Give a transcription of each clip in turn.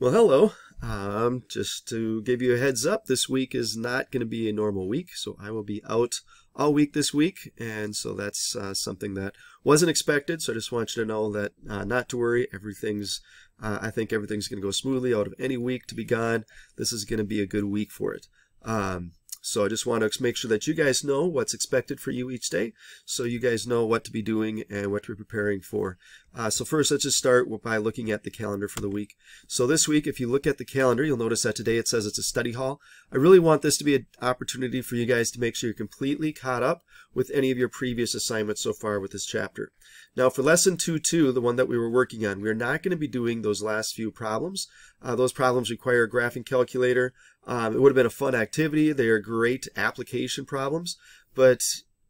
Well, hello. Um, just to give you a heads up, this week is not going to be a normal week, so I will be out all week this week, and so that's uh, something that wasn't expected. So I just want you to know that uh, not to worry. Everything's, uh, I think everything's going to go smoothly out of any week to be gone. This is going to be a good week for it. Um, so I just want to make sure that you guys know what's expected for you each day, so you guys know what to be doing and what to be preparing for. Uh, so first, let's just start by looking at the calendar for the week. So this week, if you look at the calendar, you'll notice that today it says it's a study hall. I really want this to be an opportunity for you guys to make sure you're completely caught up with any of your previous assignments so far with this chapter. Now for lesson 2.2, the one that we were working on, we're not going to be doing those last few problems. Uh, those problems require a graphing calculator. Um, it would have been a fun activity. They are great application problems, but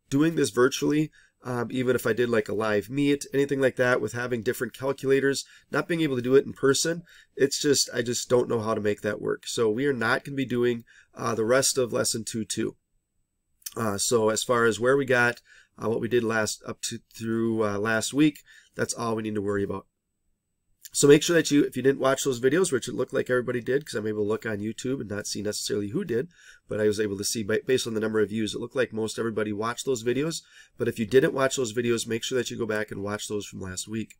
doing this virtually, um, even if I did like a live meet, anything like that, with having different calculators, not being able to do it in person, it's just, I just don't know how to make that work. So we are not going to be doing uh, the rest of lesson 2.2. Uh, so as far as where we got, uh, what we did last up to through uh, last week, that's all we need to worry about. So make sure that you, if you didn't watch those videos, which it looked like everybody did, because I'm able to look on YouTube and not see necessarily who did, but I was able to see based on the number of views, it looked like most everybody watched those videos. But if you didn't watch those videos, make sure that you go back and watch those from last week.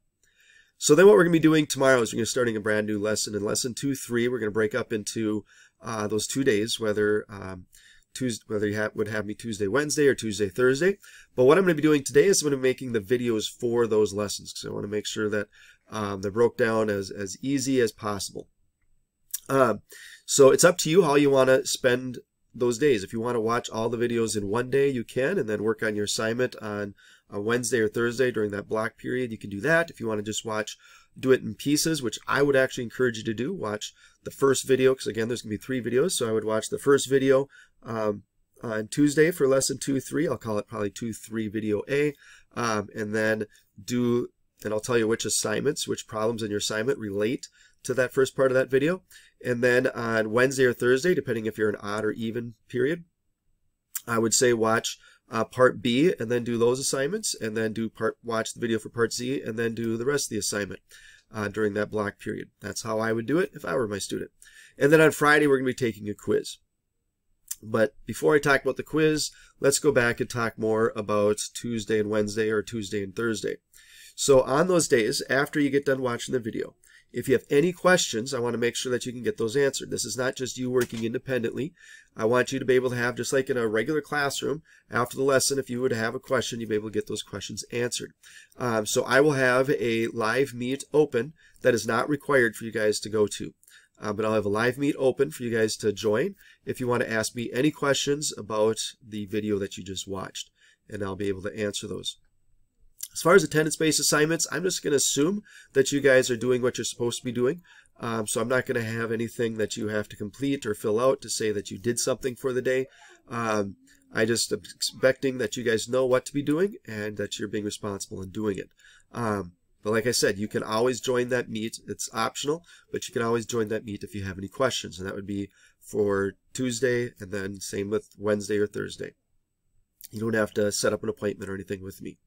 So then what we're going to be doing tomorrow is we're going to be starting a brand new lesson. In lesson 2, 3, we're going to break up into uh, those two days, whether um, Tuesday, whether you would have me Tuesday, Wednesday, or Tuesday, Thursday. But what I'm going to be doing today is I'm going to be making the videos for those lessons because I want to make sure that um, they're broke down as, as easy as possible. Um, so it's up to you how you want to spend those days. If you want to watch all the videos in one day, you can, and then work on your assignment on a Wednesday or Thursday during that block period, you can do that. If you want to just watch, do it in pieces, which I would actually encourage you to do. Watch the first video, because again, there's going to be three videos, so I would watch the first video um, on Tuesday for lesson 2-3. I'll call it probably 2-3 video A, um, and then do and I'll tell you which assignments, which problems in your assignment relate to that first part of that video. And then on Wednesday or Thursday, depending if you're an odd or even period, I would say watch uh, part B and then do those assignments and then do part watch the video for part C and then do the rest of the assignment uh, during that block period. That's how I would do it if I were my student. And then on Friday, we're going to be taking a quiz. But before I talk about the quiz, let's go back and talk more about Tuesday and Wednesday or Tuesday and Thursday. So on those days, after you get done watching the video, if you have any questions, I want to make sure that you can get those answered. This is not just you working independently. I want you to be able to have, just like in a regular classroom, after the lesson, if you would have a question, you'd be able to get those questions answered. Um, so I will have a live meet open that is not required for you guys to go to. Uh, but I'll have a live meet open for you guys to join if you want to ask me any questions about the video that you just watched. And I'll be able to answer those. As far as attendance-based assignments, I'm just going to assume that you guys are doing what you're supposed to be doing. Um, so I'm not going to have anything that you have to complete or fill out to say that you did something for the day. Um, I just am expecting that you guys know what to be doing and that you're being responsible in doing it. Um, but like I said, you can always join that meet. It's optional, but you can always join that meet if you have any questions. And that would be for Tuesday and then same with Wednesday or Thursday. You don't have to set up an appointment or anything with me.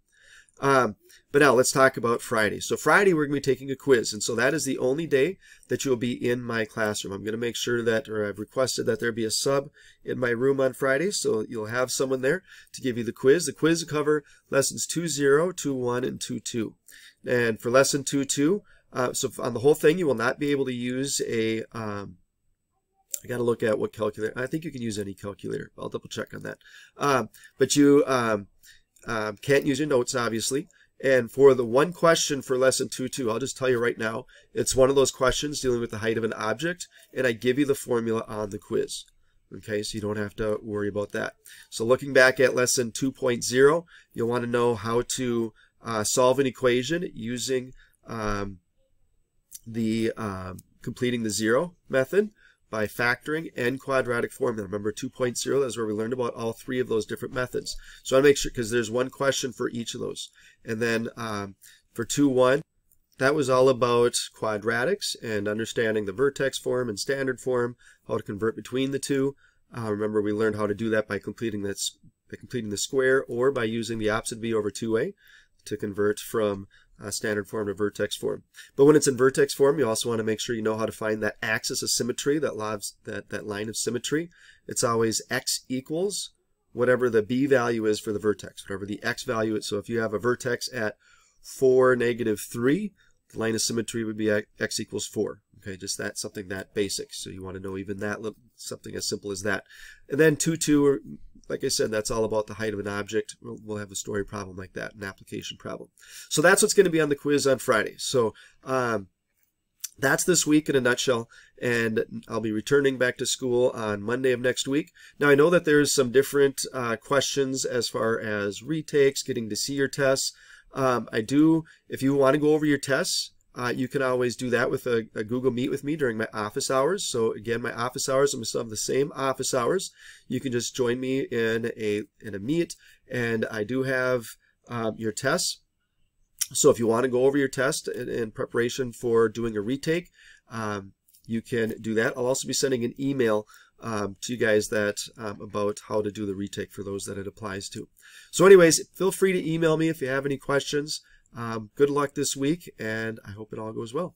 Um, but now let's talk about Friday. So Friday we're going to be taking a quiz, and so that is the only day that you'll be in my classroom. I'm going to make sure that, or I've requested that there be a sub in my room on Friday, so you'll have someone there to give you the quiz. The quiz will cover lessons 2.0, 2.1, and 2.2. And for lesson 2.2, uh, so on the whole thing, you will not be able to use a, um, I got to look at what calculator. I think you can use any calculator. I'll double check on that. Um, but you um, um, can't use your notes, obviously. And for the one question for lesson 2-2, I'll just tell you right now, it's one of those questions dealing with the height of an object, and I give you the formula on the quiz. Okay, so you don't have to worry about that. So looking back at lesson 2.0, you'll want to know how to uh, solve an equation using um, the um, completing the zero method by factoring and quadratic formula. Remember 2.0, that's where we learned about all three of those different methods. So I make sure, because there's one question for each of those. And then um, for 2.1, that was all about quadratics and understanding the vertex form and standard form, how to convert between the two. Uh, remember, we learned how to do that by completing, that, by completing the square or by using the opposite b over 2a to convert from uh, standard form to vertex form. But when it's in vertex form, you also want to make sure you know how to find that axis of symmetry, that, that, that line of symmetry. It's always x equals whatever the b value is for the vertex, whatever the x value is. So if you have a vertex at 4, negative 3, the line of symmetry would be x equals 4. Okay, just that, something that basic. So you want to know even that, something as simple as that. And then 2, 2, or, like I said, that's all about the height of an object. We'll, we'll have a story problem like that, an application problem. So that's what's going to be on the quiz on Friday. So um, that's this week in a nutshell, and I'll be returning back to school on Monday of next week. Now, I know that there's some different uh, questions as far as retakes, getting to see your tests. Um, I do, if you want to go over your tests, uh, you can always do that with a, a, Google Meet with me during my office hours. So again, my office hours, I'm still have the same office hours. You can just join me in a in a meet, and I do have um, your tests. So if you want to go over your test in, in preparation for doing a retake, um, you can do that. I'll also be sending an email um, to you guys that um, about how to do the retake for those that it applies to. So anyways, feel free to email me if you have any questions. Um, good luck this week, and I hope it all goes well.